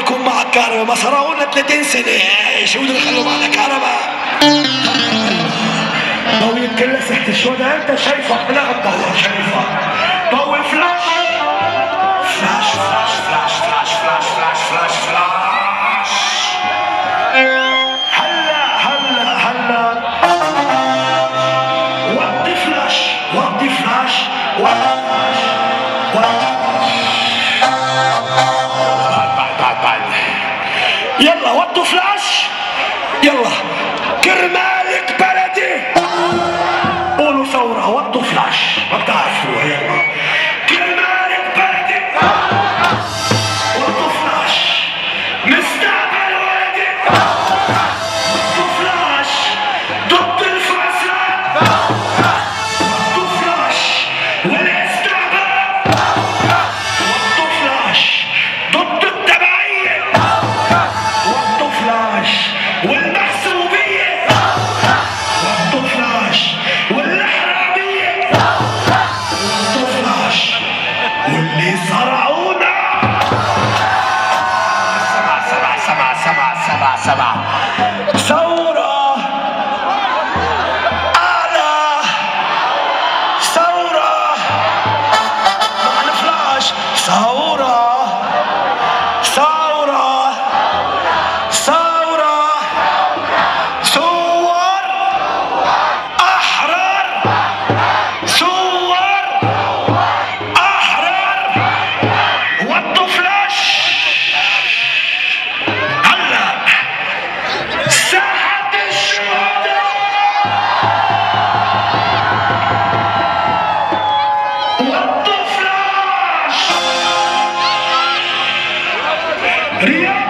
يكون معك كهرباء. ما صاروا لنا 30 سنة. شو بدنا نخلوا معنا كهرباء؟ ضوي كل تحت الشهداء أنت شايفك بلا تدور شايفك ضوي فلاش. فلاش فلاش فلاش فلاش فلاش فلاش فلاش فلاش. هلا هلا هلا. وقت فلاش وقت فلاش وقت فلاش يلا وطوا فلاش. يلا. كرمالك Gabriel!